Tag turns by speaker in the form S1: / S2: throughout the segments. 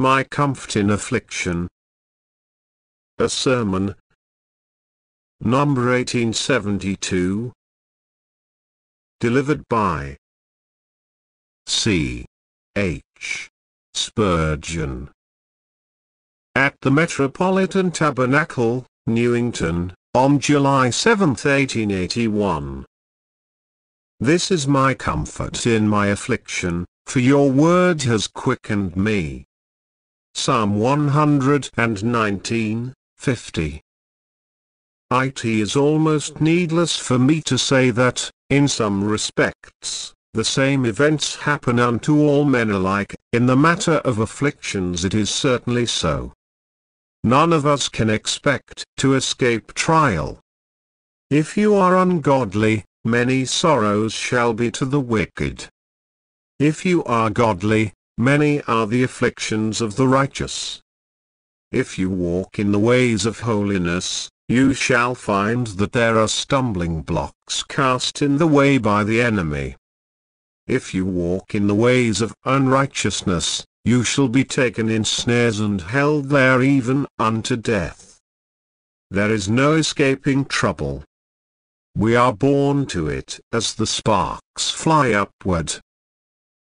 S1: my comfort in affliction. A Sermon Number 1872 Delivered by C. H. Spurgeon At the Metropolitan Tabernacle, Newington, on July 7, 1881 This is my comfort in my affliction, for your word has quickened me. Psalm 119, 50. It is almost needless for me to say that, in some respects, the same events happen unto all men alike, in the matter of afflictions it is certainly so. None of us can expect to escape trial. If you are ungodly, many sorrows shall be to the wicked. If you are godly, many are the afflictions of the righteous. If you walk in the ways of holiness, you shall find that there are stumbling blocks cast in the way by the enemy. If you walk in the ways of unrighteousness, you shall be taken in snares and held there even unto death. There is no escaping trouble. We are born to it as the sparks fly upward.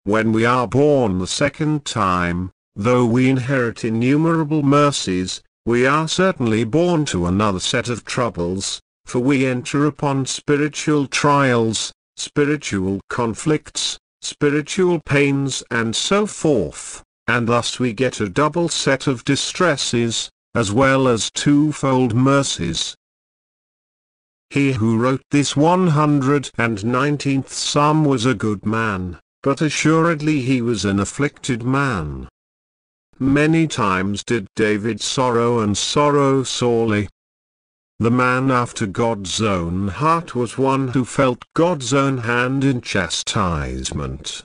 S1: When we are born the second time, though we inherit innumerable mercies, we are certainly born to another set of troubles, for we enter upon spiritual trials, spiritual conflicts, spiritual pains and so forth, and thus we get a double set of distresses, as well as twofold mercies. He who wrote this 119th Psalm was a good man but assuredly he was an afflicted man. Many times did David sorrow and sorrow sorely. The man after God's own heart was one who felt God's own hand in chastisement.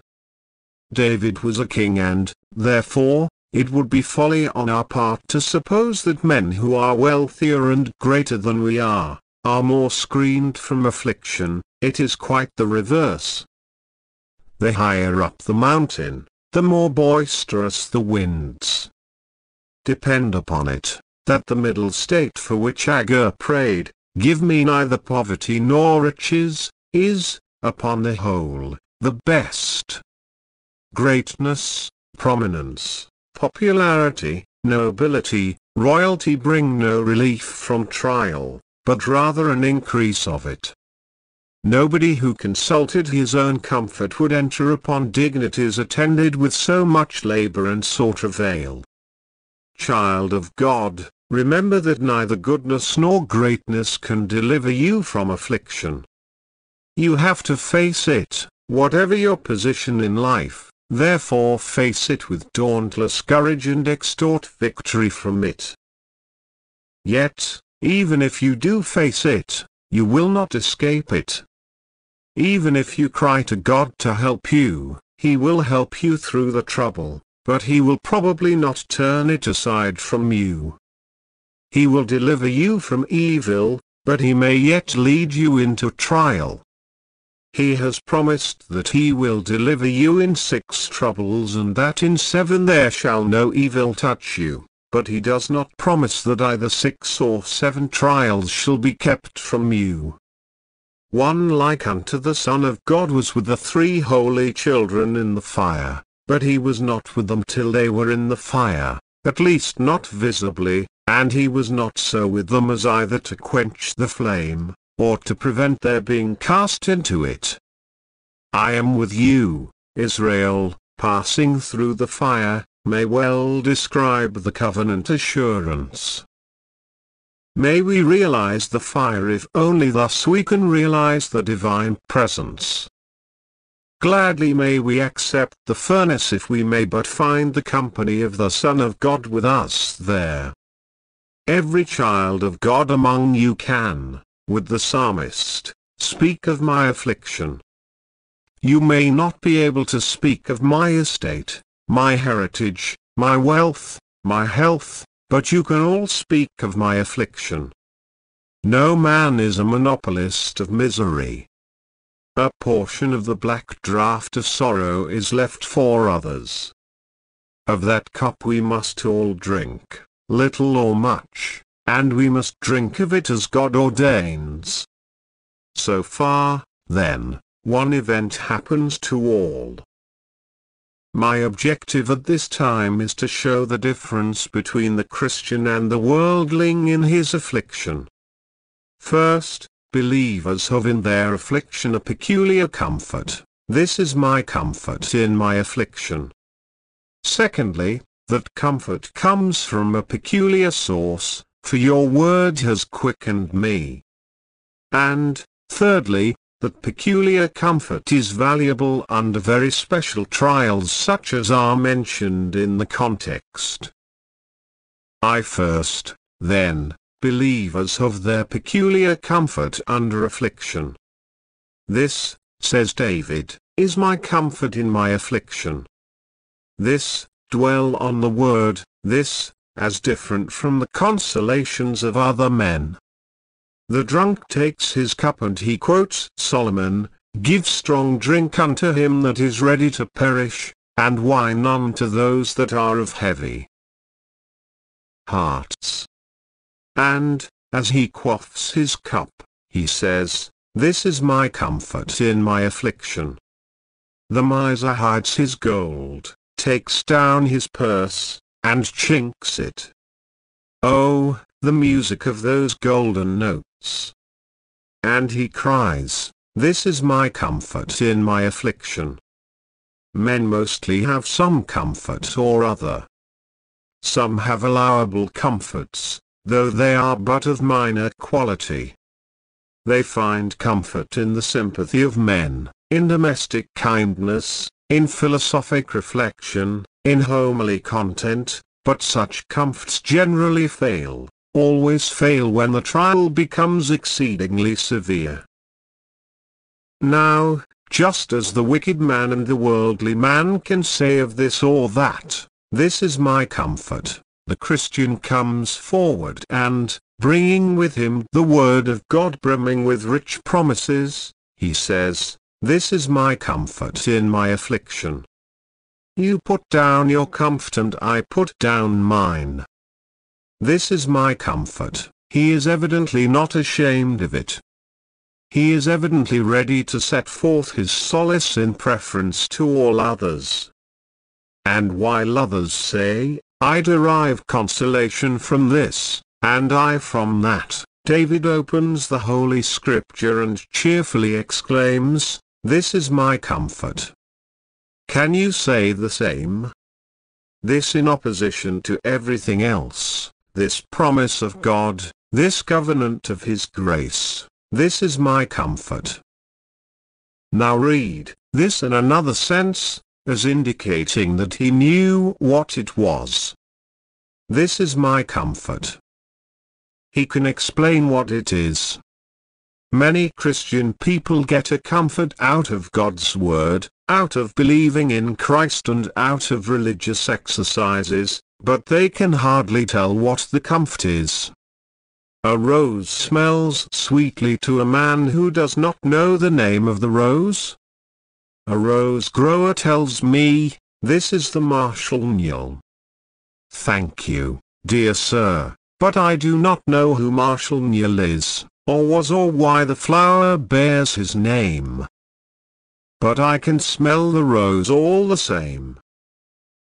S1: David was a king and, therefore, it would be folly on our part to suppose that men who are wealthier and greater than we are, are more screened from affliction, it is quite the reverse. The higher up the mountain, the more boisterous the winds. Depend upon it, that the middle state for which Agur prayed, give me neither poverty nor riches, is, upon the whole, the best. Greatness, prominence, popularity, nobility, royalty bring no relief from trial, but rather an increase of it. Nobody who consulted his own comfort would enter upon dignities attended with so much labor and sore travail. Child of God, remember that neither goodness nor greatness can deliver you from affliction. You have to face it, whatever your position in life, therefore face it with dauntless courage and extort victory from it. Yet, even if you do face it, you will not escape it. Even if you cry to God to help you, He will help you through the trouble, but He will probably not turn it aside from you. He will deliver you from evil, but He may yet lead you into trial. He has promised that He will deliver you in six troubles and that in seven there shall no evil touch you, but He does not promise that either six or seven trials shall be kept from you. One like unto the Son of God was with the three holy children in the fire, but he was not with them till they were in the fire, at least not visibly, and he was not so with them as either to quench the flame, or to prevent their being cast into it. I am with you, Israel, passing through the fire, may well describe the covenant assurance. May we realize the fire if only thus we can realize the divine presence. Gladly may we accept the furnace if we may but find the company of the Son of God with us there. Every child of God among you can, with the psalmist, speak of my affliction. You may not be able to speak of my estate, my heritage, my wealth, my health, but you can all speak of my affliction. No man is a monopolist of misery. A portion of the black draught of sorrow is left for others. of that cup we must all drink, little or much, and we must drink of it as God ordains. So far, then, one event happens to all. My objective at this time is to show the difference between the Christian and the worldling in his affliction. First, believers have in their affliction a peculiar comfort, this is my comfort in my affliction. Secondly, that comfort comes from a peculiar source, for your word has quickened me. And, thirdly, that peculiar comfort is valuable under very special trials such as are mentioned in the context. I first, then, believers have their peculiar comfort under affliction. This, says David, is my comfort in my affliction. This, dwell on the word, this, as different from the consolations of other men. The drunk takes his cup and he quotes Solomon, Give strong drink unto him that is ready to perish, and wine unto those that are of heavy hearts. And, as he quaffs his cup, he says, This is my comfort in my affliction. The miser hides his gold, takes down his purse, and chinks it. Oh, the music of those golden notes. And he cries, This is my comfort in my affliction. Men mostly have some comfort or other. Some have allowable comforts, though they are but of minor quality. They find comfort in the sympathy of men, in domestic kindness, in philosophic reflection, in homely content, but such comforts generally fail always fail when the trial becomes exceedingly severe. Now, just as the wicked man and the worldly man can say of this or that, this is my comfort, the Christian comes forward and, bringing with him the word of God brimming with rich promises, he says, This is my comfort in my affliction. You put down your comfort and I put down mine. This is my comfort, he is evidently not ashamed of it. He is evidently ready to set forth his solace in preference to all others. And while others say, I derive consolation from this, and I from that, David opens the Holy Scripture and cheerfully exclaims, This is my comfort. Can you say the same? This in opposition to everything else this promise of God, this covenant of His grace, this is my comfort. Now read, this in another sense, as indicating that he knew what it was. This is my comfort. He can explain what it is. Many Christian people get a comfort out of God's Word, out of believing in Christ and out of religious exercises, but they can hardly tell what the comfort is. A rose smells sweetly to a man who does not know the name of the rose. A rose grower tells me, this is the Marshal Niel. Thank you, dear sir, but I do not know who Marshal Niel is, or was or why the flower bears his name. But I can smell the rose all the same.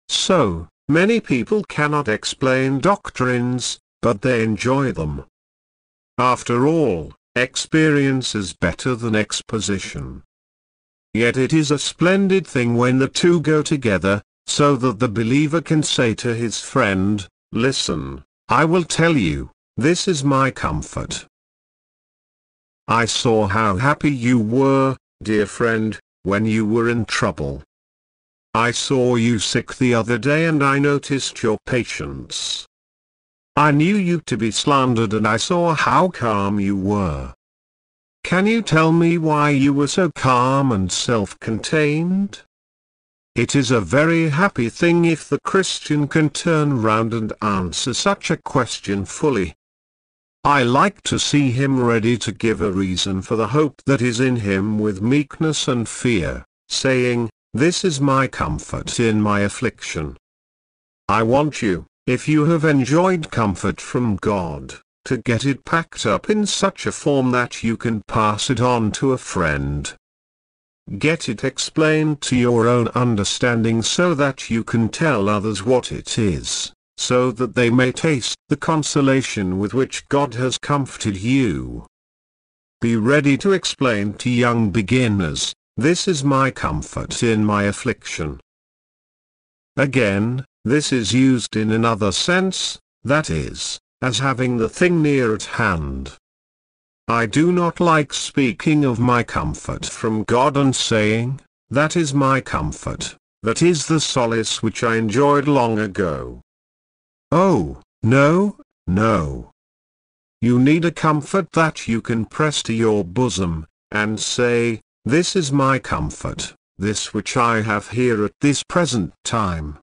S1: So, Many people cannot explain doctrines, but they enjoy them. After all, experience is better than exposition. Yet it is a splendid thing when the two go together, so that the believer can say to his friend, Listen, I will tell you, this is my comfort. I saw how happy you were, dear friend, when you were in trouble. I saw you sick the other day and I noticed your patience. I knew you to be slandered and I saw how calm you were. Can you tell me why you were so calm and self-contained? It is a very happy thing if the Christian can turn round and answer such a question fully. I like to see him ready to give a reason for the hope that is in him with meekness and fear, saying, this is my comfort in my affliction. I want you, if you have enjoyed comfort from God, to get it packed up in such a form that you can pass it on to a friend. Get it explained to your own understanding so that you can tell others what it is, so that they may taste the consolation with which God has comforted you. Be ready to explain to young beginners, this is my comfort in my affliction. Again, this is used in another sense, that is, as having the thing near at hand. I do not like speaking of my comfort from God and saying, that is my comfort, that is the solace which I enjoyed long ago. Oh, no, no. You need a comfort that you can press to your bosom, and say, this is my comfort, this which I have here at this present time.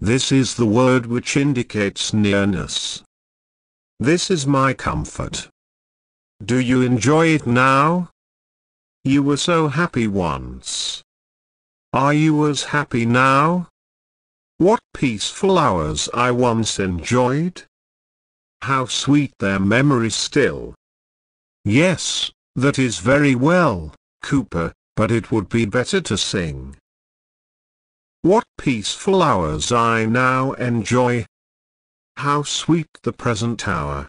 S1: This is the word which indicates nearness. This is my comfort. Do you enjoy it now? You were so happy once. Are you as happy now? What peaceful hours I once enjoyed? How sweet their memory still. Yes, that is very well, Cowper, but it would be better to sing. What peaceful hours I now enjoy. How sweet the present hour.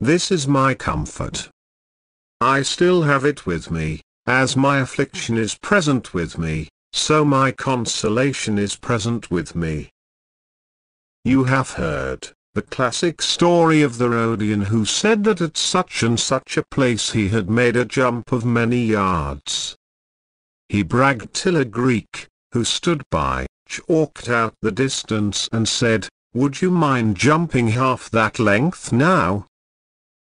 S1: This is my comfort. I still have it with me, as my affliction is present with me, so my consolation is present with me. You have heard the classic story of the Rhodian who said that at such and such a place he had made a jump of many yards. He bragged till a Greek, who stood by, chalked out the distance and said, Would you mind jumping half that length now?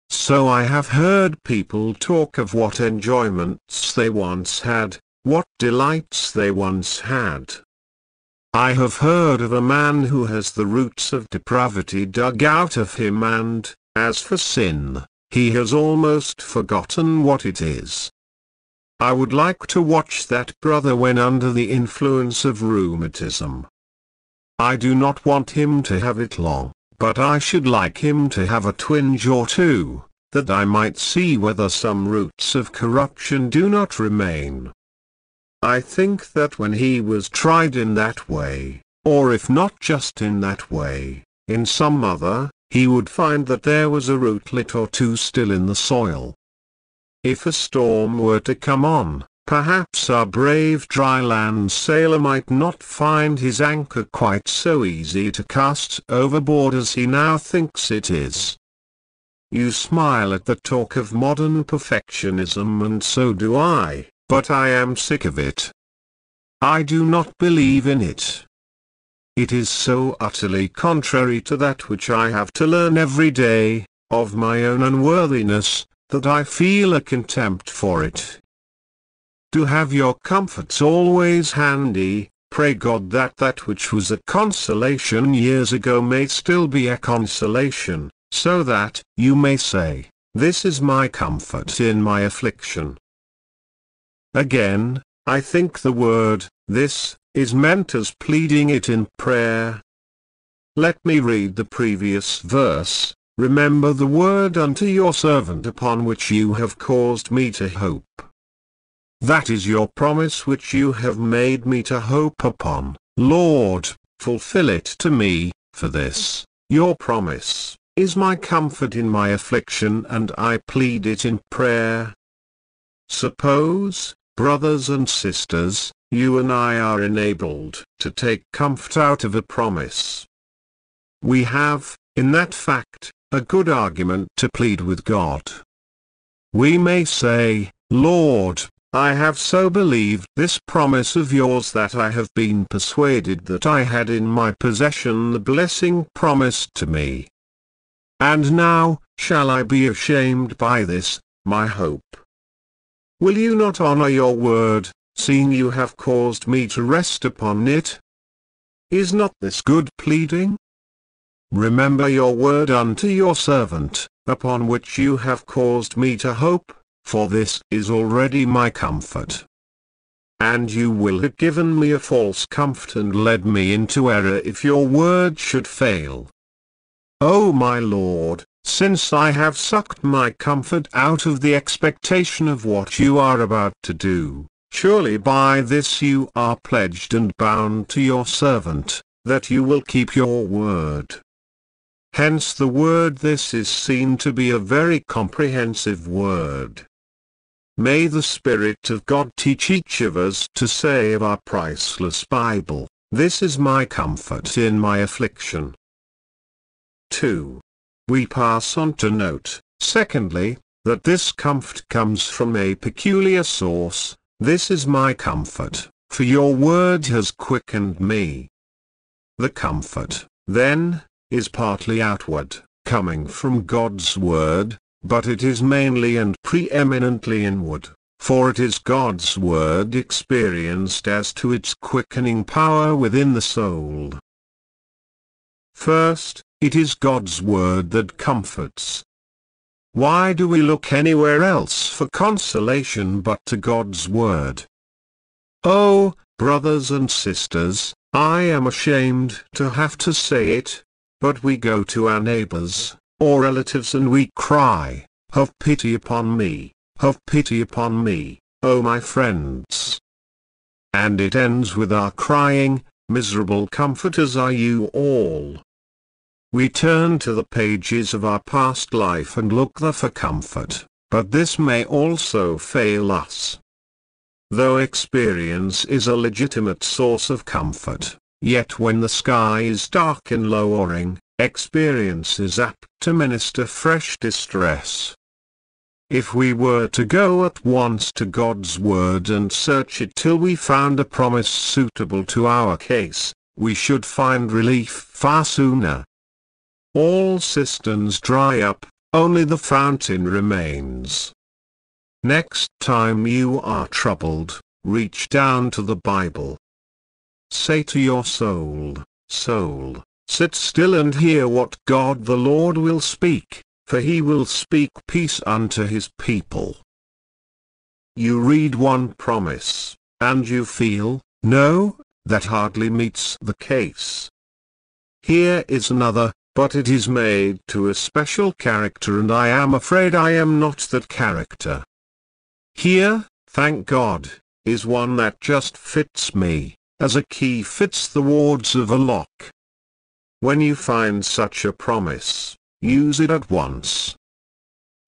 S1: So I have heard people talk of what enjoyments they once had, what delights they once had. I have heard of a man who has the roots of depravity dug out of him and, as for sin, he has almost forgotten what it is. I would like to watch that brother when under the influence of rheumatism. I do not want him to have it long but I should like him to have a twinge or two, that I might see whether some roots of corruption do not remain. I think that when he was tried in that way, or if not just in that way, in some other, he would find that there was a rootlet or two still in the soil. If a storm were to come on, Perhaps our brave dry land sailor might not find his anchor quite so easy to cast overboard as he now thinks it is. You smile at the talk of modern perfectionism and so do I, but I am sick of it. I do not believe in it. It is so utterly contrary to that which I have to learn every day, of my own unworthiness, that I feel a contempt for it. To have your comforts always handy, pray God that that which was a consolation years ago may still be a consolation, so that you may say, This is my comfort in my affliction. Again, I think the word, this, is meant as pleading it in prayer. Let me read the previous verse, Remember the word unto your servant upon which you have caused me to hope. That is your promise which you have made me to hope upon, Lord, fulfill it to me, for this, your promise, is my comfort in my affliction and I plead it in prayer. Suppose, brothers and sisters, you and I are enabled to take comfort out of a promise. We have, in that fact, a good argument to plead with God. We may say, Lord, I have so believed this promise of yours that I have been persuaded that I had in my possession the blessing promised to me. And now, shall I be ashamed by this, my hope? Will you not honor your word, seeing you have caused me to rest upon it? Is not this good pleading? Remember your word unto your servant, upon which you have caused me to hope for this is already my comfort. and you will have given me a false comfort and led me into error if your word should fail. O my Lord, since I have sucked my comfort out of the expectation of what you are about to do, surely by this you are pledged and bound to your servant, that you will keep your word. Hence the word this is seen to be a very comprehensive word. May the Spirit of God teach each of us to say of our priceless Bible, This is my comfort in my affliction. 2. We pass on to note, secondly, that this comfort comes from a peculiar source, this is my comfort, for your word has quickened me. The comfort, then, is partly outward, coming from God's word, but it is mainly and preeminently inward, for it is God's word experienced as to its quickening power within the soul. First, it is God's word that comforts. Why do we look anywhere else for consolation but to God's word? Oh, brothers and sisters, I am ashamed to have to say it, but we go to our neighbors, or relatives and we cry, Have pity upon me, have pity upon me, O my friends. And it ends with our crying, Miserable comforters are you all. We turn to the pages of our past life and look there for comfort, but this may also fail us. Though experience is a legitimate source of comfort, yet when the sky is dark and lowering, experience is apt to minister fresh distress. If we were to go at once to God's Word and search it till we found a promise suitable to our case, we should find relief far sooner. All cisterns dry up, only the fountain remains. Next time you are troubled, reach down to the Bible. Say to your soul, Soul, Sit still and hear what God the Lord will speak, for he will speak peace unto his people. You read one promise, and you feel, no, that hardly meets the case. Here is another, but it is made to a special character and I am afraid I am not that character. Here, thank God, is one that just fits me, as a key fits the wards of a lock. When you find such a promise, use it at once.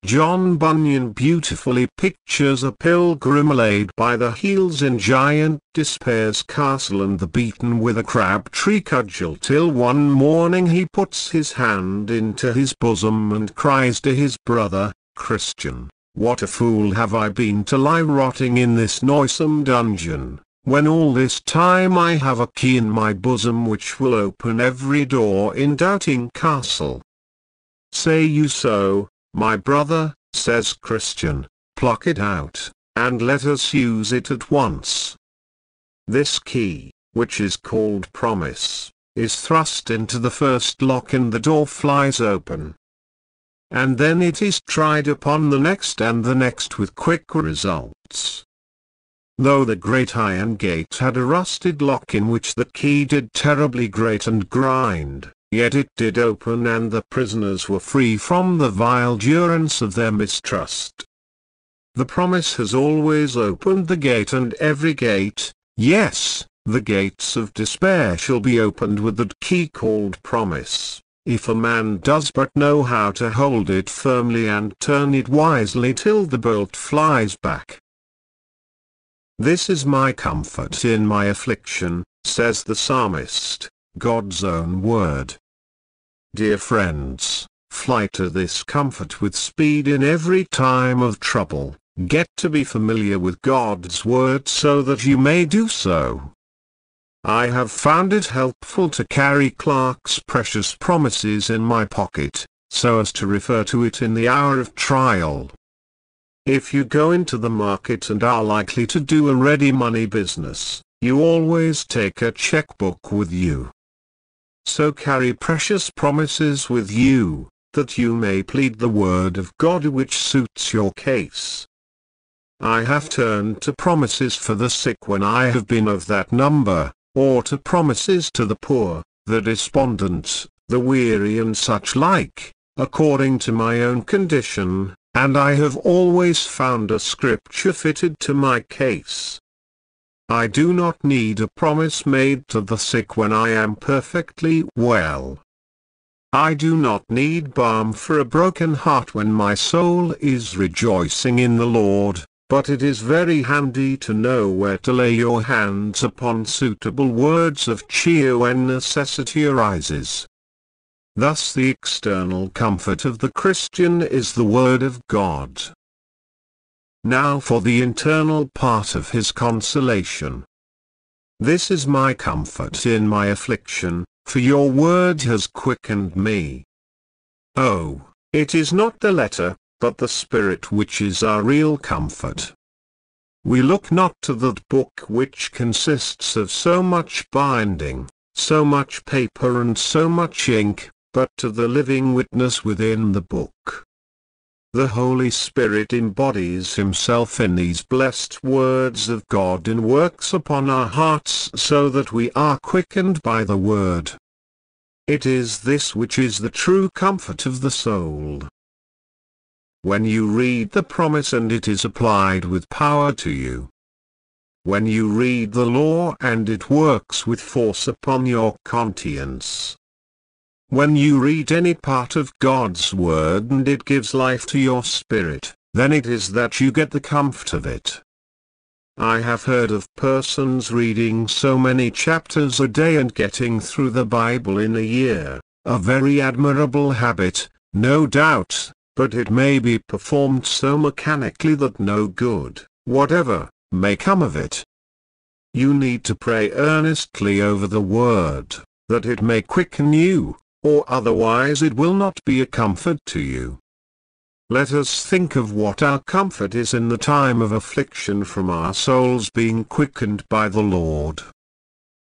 S1: John Bunyan beautifully pictures a pilgrim laid by the heels in giant despair's castle and the beaten with a crab-tree cudgel till one morning he puts his hand into his bosom and cries to his brother, Christian, what a fool have I been to lie rotting in this noisome dungeon when all this time I have a key in my bosom which will open every door in Doubting Castle. Say you so, my brother, says Christian, pluck it out, and let us use it at once. This key, which is called promise, is thrust into the first lock and the door flies open. And then it is tried upon the next and the next with quick results. Though the great iron gate had a rusted lock in which the key did terribly grate and grind, yet it did open and the prisoners were free from the vile durance of their mistrust. The promise has always opened the gate and every gate, yes, the gates of despair shall be opened with that key called promise, if a man does but know how to hold it firmly and turn it wisely till the bolt flies back. This is my comfort in my affliction, says the psalmist, God's own word. Dear friends, fly to this comfort with speed in every time of trouble, get to be familiar with God's word so that you may do so. I have found it helpful to carry Clarke's precious promises in my pocket, so as to refer to it in the hour of trial. If you go into the market and are likely to do a ready money business, you always take a checkbook with you. So carry precious promises with you, that you may plead the word of God which suits your case. I have turned to promises for the sick when I have been of that number, or to promises to the poor, the despondent, the weary and such like, according to my own condition, and I have always found a scripture fitted to my case. I do not need a promise made to the sick when I am perfectly well. I do not need balm for a broken heart when my soul is rejoicing in the Lord, but it is very handy to know where to lay your hands upon suitable words of cheer when necessity arises. Thus the external comfort of the Christian is the Word of God. Now for the internal part of his consolation. This is my comfort in my affliction, for your word has quickened me. Oh, it is not the letter, but the Spirit which is our real comfort. We look not to that book which consists of so much binding, so much paper and so much ink, but to the living witness within the book. The Holy Spirit embodies himself in these blessed words of God and works upon our hearts so that we are quickened by the word. It is this which is the true comfort of the soul. When you read the promise and it is applied with power to you. When you read the law and it works with force upon your conscience. When you read any part of God's Word and it gives life to your spirit, then it is that you get the comfort of it. I have heard of persons reading so many chapters a day and getting through the Bible in a year, a very admirable habit, no doubt, but it may be performed so mechanically that no good, whatever, may come of it. You need to pray earnestly over the Word, that it may quicken you, or otherwise it will not be a comfort to you. Let us think of what our comfort is in the time of affliction from our souls being quickened by the Lord.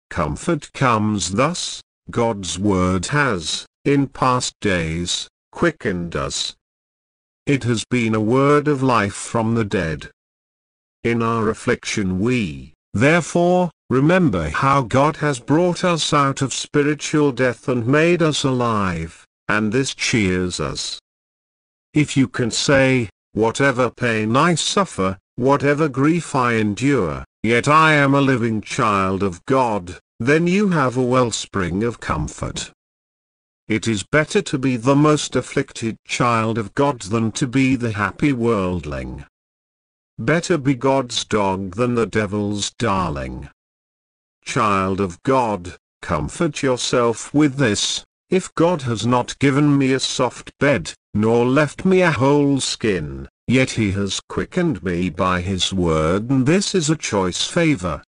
S1: Comfort comes thus, God's word has, in past days, quickened us. It has been a word of life from the dead. In our affliction we, therefore, Remember how God has brought us out of spiritual death and made us alive, and this cheers us. If you can say, whatever pain I suffer, whatever grief I endure, yet I am a living child of God, then you have a wellspring of comfort. It is better to be the most afflicted child of God than to be the happy worldling. Better be God's dog than the devil's darling. Child of God, comfort yourself with this, if God has not given me a soft bed, nor left me a whole skin, yet he has quickened me by his word and this is a choice favor.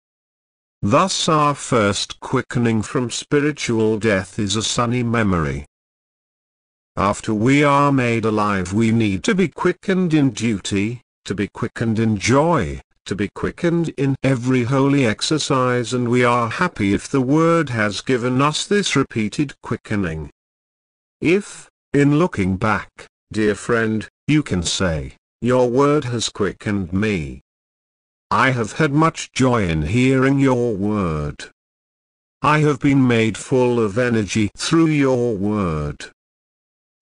S1: Thus our first quickening from spiritual death is a sunny memory. After we are made alive we need to be quickened in duty, to be quickened in joy, to be quickened in every holy exercise and we are happy if the Word has given us this repeated quickening. If, in looking back, dear friend, you can say, Your Word has quickened me. I have had much joy in hearing your Word. I have been made full of energy through your Word.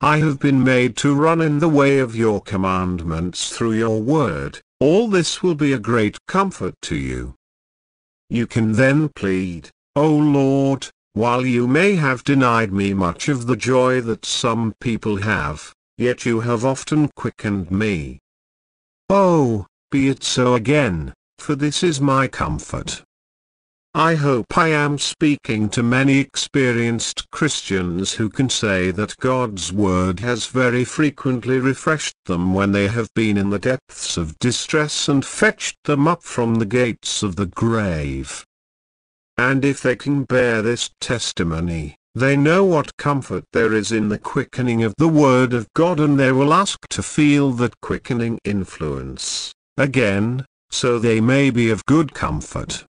S1: I have been made to run in the way of your commandments through your Word. All this will be a great comfort to you. You can then plead, O Lord, while you may have denied me much of the joy that some people have, yet you have often quickened me. Oh, be it so again, for this is my comfort. I hope I am speaking to many experienced Christians who can say that God's Word has very frequently refreshed them when they have been in the depths of distress and fetched them up from the gates of the grave. And if they can bear this testimony, they know what comfort there is in the quickening of the Word of God and they will ask to feel that quickening influence, again, so they may be of good comfort.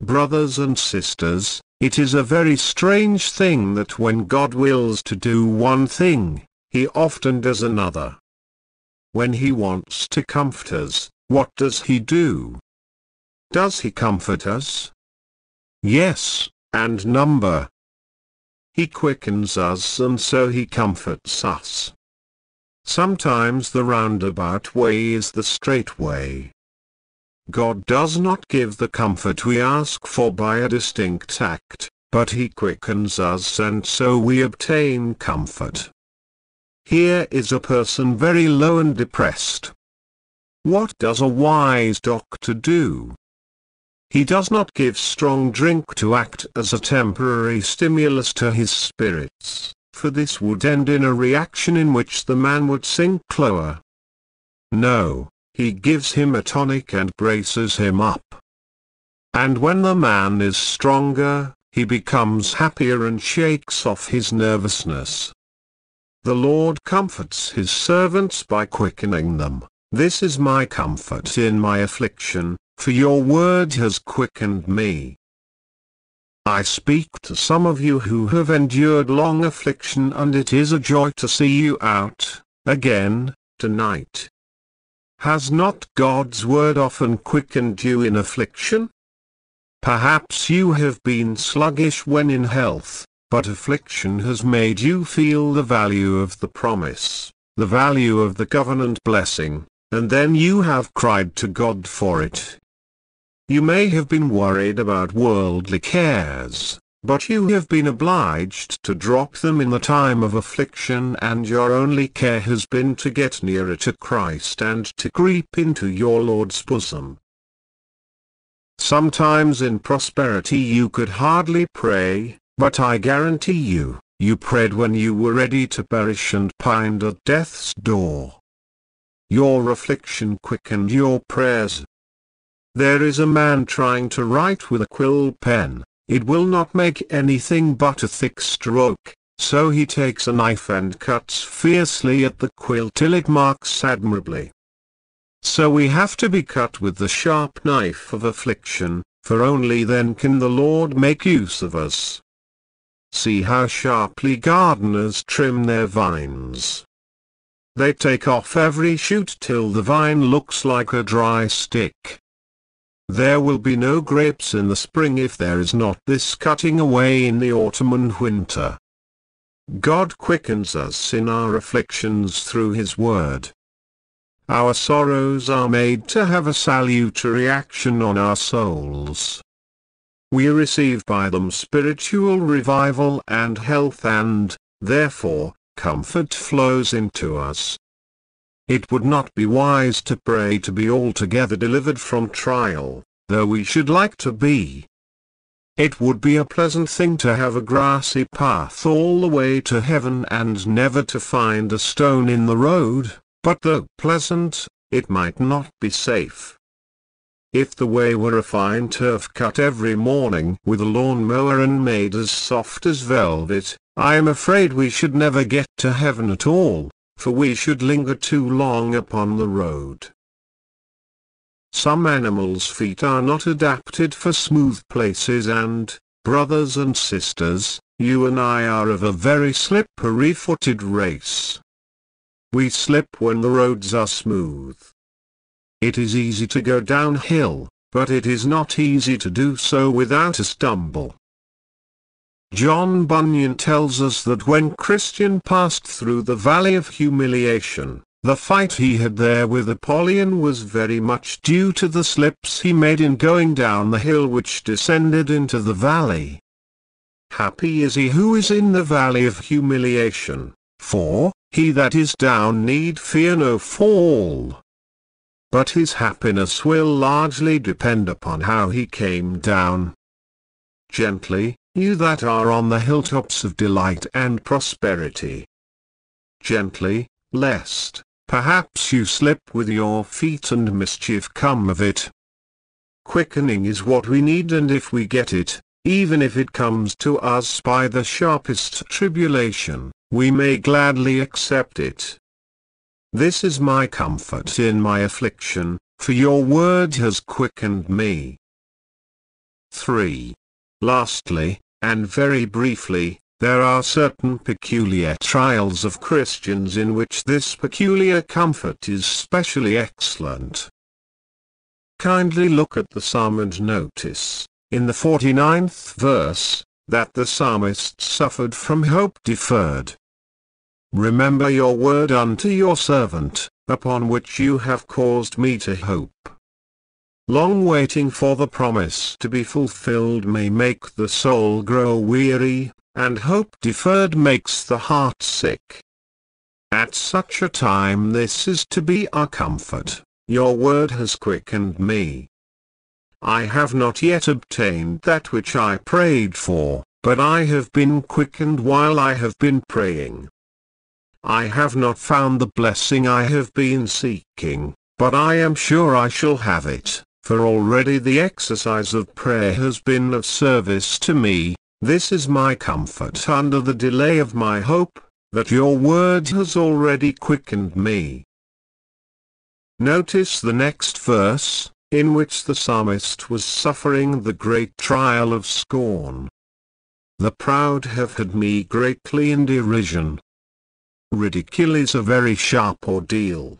S1: Brothers and sisters, it is a very strange thing that when God wills to do one thing, he often does another. when he wants to comfort us, what does he do? Does he comfort us? Yes, and number. He quickens us and so he comforts us. Sometimes the roundabout way is the straight way. God does not give the comfort we ask for by a distinct act, but he quickens us and so we obtain comfort. Here is a person very low and depressed. What does a wise doctor do? He does not give strong drink to act as a temporary stimulus to his spirits, for this would end in a reaction in which the man would sink lower. No, he gives him a tonic and braces him up. And when the man is stronger, he becomes happier and shakes off his nervousness. The Lord comforts his servants by quickening them. This is my comfort in my affliction, for your word has quickened me. I speak to some of you who have endured long affliction and it is a joy to see you out, again, tonight. Has not God's word often quickened you in affliction? Perhaps you have been sluggish when in health, but affliction has made you feel the value of the promise, the value of the covenant blessing, and then you have cried to God for it. You may have been worried about worldly cares, but you have been obliged to drop them in the time of affliction and your only care has been to get nearer to Christ and to creep into your Lord's bosom. Sometimes in prosperity you could hardly pray, but I guarantee you, you prayed when you were ready to perish and pined at death's door. Your affliction quickened your prayers. There is a man trying to write with a quill pen, it will not make anything but a thick stroke, so he takes a knife and cuts fiercely at the quill till it marks admirably. So we have to be cut with the sharp knife of affliction, for only then can the Lord make use of us. See how sharply gardeners trim their vines. They take off every shoot till the vine looks like a dry stick. There will be no grapes in the spring if there is not this cutting away in the autumn and winter. God quickens us in our afflictions through His Word. Our sorrows are made to have a salutary action on our souls. We receive by them spiritual revival and health and, therefore, comfort flows into us. It would not be wise to pray to be altogether delivered from trial, though we should like to be. It would be a pleasant thing to have a grassy path all the way to heaven and never to find a stone in the road, but though pleasant, it might not be safe. If the way were a fine turf cut every morning with a lawn mower and made as soft as velvet, I am afraid we should never get to heaven at all, for we should linger too long upon the road. Some animals' feet are not adapted for smooth places and, brothers and sisters, you and I are of a very slippery-footed race. We slip when the roads are smooth. It is easy to go downhill, but it is not easy to do so without a stumble. John Bunyan tells us that when Christian passed through the valley of humiliation, the fight he had there with Apollyon was very much due to the slips he made in going down the hill which descended into the valley. Happy is he who is in the valley of humiliation, for, he that is down need fear no fall. But his happiness will largely depend upon how he came down. Gently, you that are on the hilltops of delight and prosperity. Gently, lest, perhaps you slip with your feet and mischief come of it. Quickening is what we need and if we get it, even if it comes to us by the sharpest tribulation, we may gladly accept it. This is my comfort in my affliction, for your word has quickened me. 3. Lastly, and very briefly, there are certain peculiar trials of Christians in which this peculiar comfort is specially excellent. Kindly look at the psalm and notice, in the 49th verse, that the psalmist suffered from hope deferred. Remember your word unto your servant, upon which you have caused me to hope. Long waiting for the promise to be fulfilled may make the soul grow weary, and hope deferred makes the heart sick. At such a time this is to be our comfort, your word has quickened me. I have not yet obtained that which I prayed for, but I have been quickened while I have been praying. I have not found the blessing I have been seeking, but I am sure I shall have it, for already the exercise of prayer has been of service to me, this is my comfort under the delay of my hope, that your word has already quickened me. Notice the next verse, in which the psalmist was suffering the great trial of scorn. The proud have had me greatly in derision. Ridicule is a very sharp ordeal.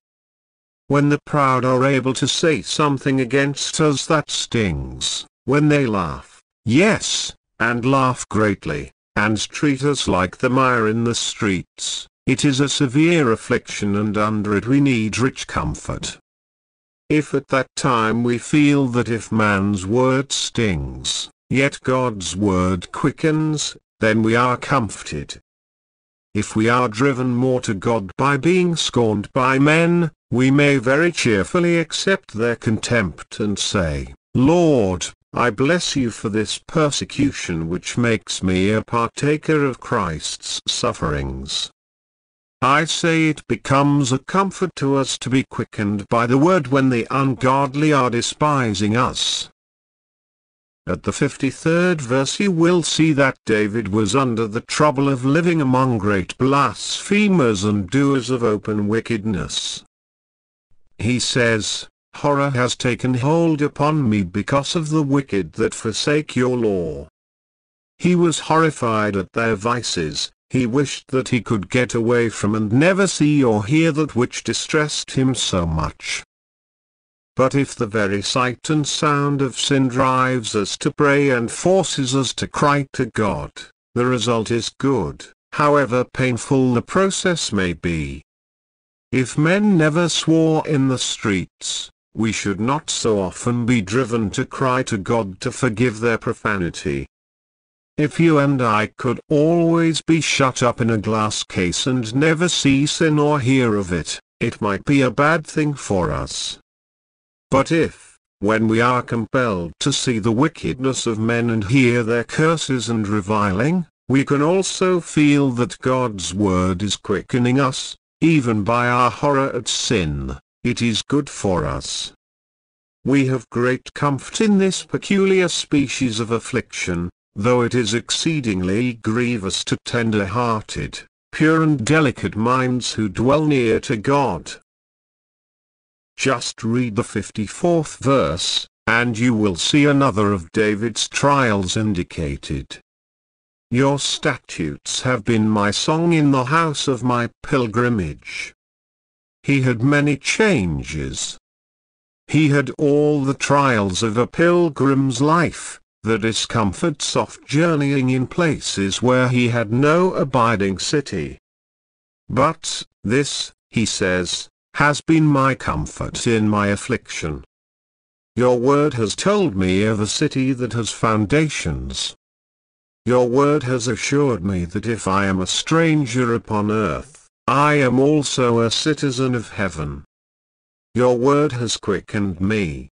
S1: When the proud are able to say something against us that stings, when they laugh, yes, and laugh greatly, and treat us like the mire in the streets, it is a severe affliction and under it we need rich comfort. If at that time we feel that if man's word stings, yet God's word quickens, then we are comforted. If we are driven more to God by being scorned by men, we may very cheerfully accept their contempt and say, Lord, I bless you for this persecution which makes me a partaker of Christ's sufferings. I say it becomes a comfort to us to be quickened by the word when the ungodly are despising us. At the 53rd verse you will see that David was under the trouble of living among great blasphemers and doers of open wickedness. He says, Horror has taken hold upon me because of the wicked that forsake your law. He was horrified at their vices, he wished that he could get away from and never see or hear that which distressed him so much. But if the very sight and sound of sin drives us to pray and forces us to cry to God, the result is good, however painful the process may be. If men never swore in the streets, we should not so often be driven to cry to God to forgive their profanity. If you and I could always be shut up in a glass case and never see sin or hear of it, it might be a bad thing for us. But if, when we are compelled to see the wickedness of men and hear their curses and reviling, we can also feel that God's word is quickening us, even by our horror at sin, it is good for us. We have great comfort in this peculiar species of affliction, though it is exceedingly grievous to tender-hearted, pure and delicate minds who dwell near to God. Just read the 54th verse, and you will see another of David's trials indicated. Your statutes have been my song in the house of my pilgrimage. He had many changes. He had all the trials of a pilgrim's life, the discomforts of journeying in places where he had no abiding city. But, this, he says, has been my comfort in my affliction. Your word has told me of a city that has foundations. Your word has assured me that if I am a stranger upon earth, I am also a citizen of heaven. Your word has quickened me.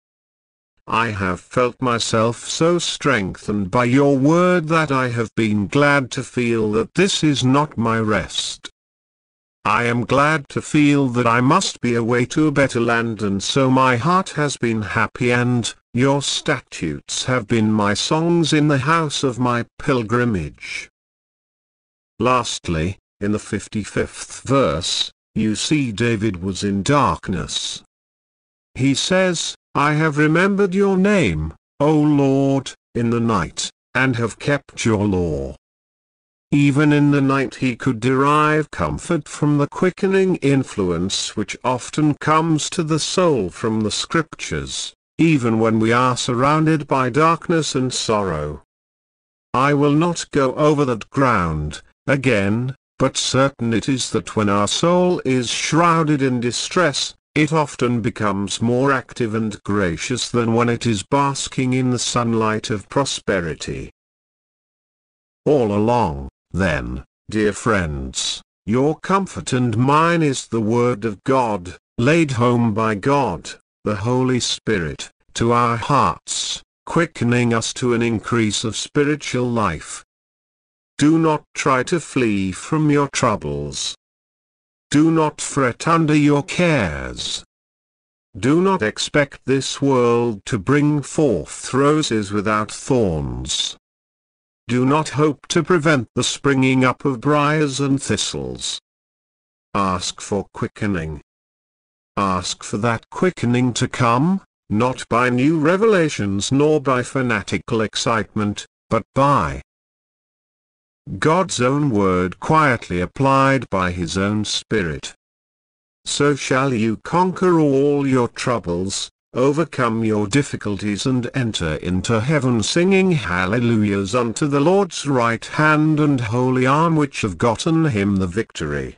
S1: I have felt myself so strengthened by your word that I have been glad to feel that this is not my rest. I am glad to feel that I must be away to a better land and so my heart has been happy and, your statutes have been my songs in the house of my pilgrimage. Lastly, in the 55th verse, you see David was in darkness. He says, I have remembered your name, O Lord, in the night, and have kept your law. Even in the night he could derive comfort from the quickening influence which often comes to the soul from the scriptures, even when we are surrounded by darkness and sorrow. I will not go over that ground, again, but certain it is that when our soul is shrouded in distress, it often becomes more active and gracious than when it is basking in the sunlight of prosperity. All along, then, dear friends, your comfort and mine is the Word of God, laid home by God, the Holy Spirit, to our hearts, quickening us to an increase of spiritual life. Do not try to flee from your troubles. Do not fret under your cares. Do not expect this world to bring forth roses without thorns. Do not hope to prevent the springing up of briars and thistles. Ask for quickening. Ask for that quickening to come, not by new revelations nor by fanatical excitement, but by God's own word quietly applied by His own Spirit. So shall you conquer all your troubles, overcome your difficulties and enter into heaven singing hallelujahs unto the Lord's right hand and holy arm which have gotten him the victory.